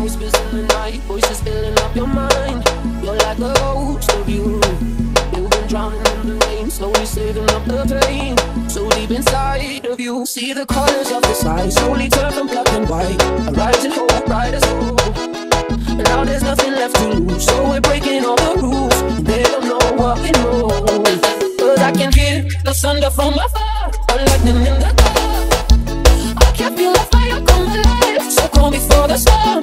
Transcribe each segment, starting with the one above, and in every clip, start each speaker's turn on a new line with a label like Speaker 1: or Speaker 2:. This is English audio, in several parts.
Speaker 1: whispers in the night, voices filling up your mind. You're like a ghost of you. You've been drowning in the rain, slowly saving up the pain. So deep inside of you, see the colors of the sky slowly turn from black and white. Rising hope, bright as. And now there's nothing left to lose, so we're breaking all the rules. They don't know what we know. Cause I can hear the thunder from afar, a lightning in the dark. I can feel the fire come alive, so calm before the storm,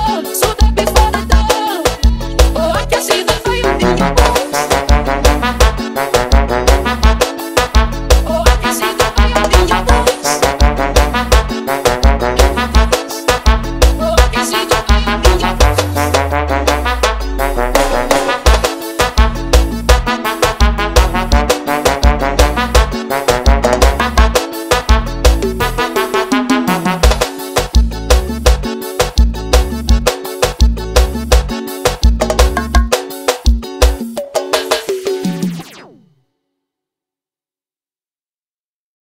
Speaker 1: Oh,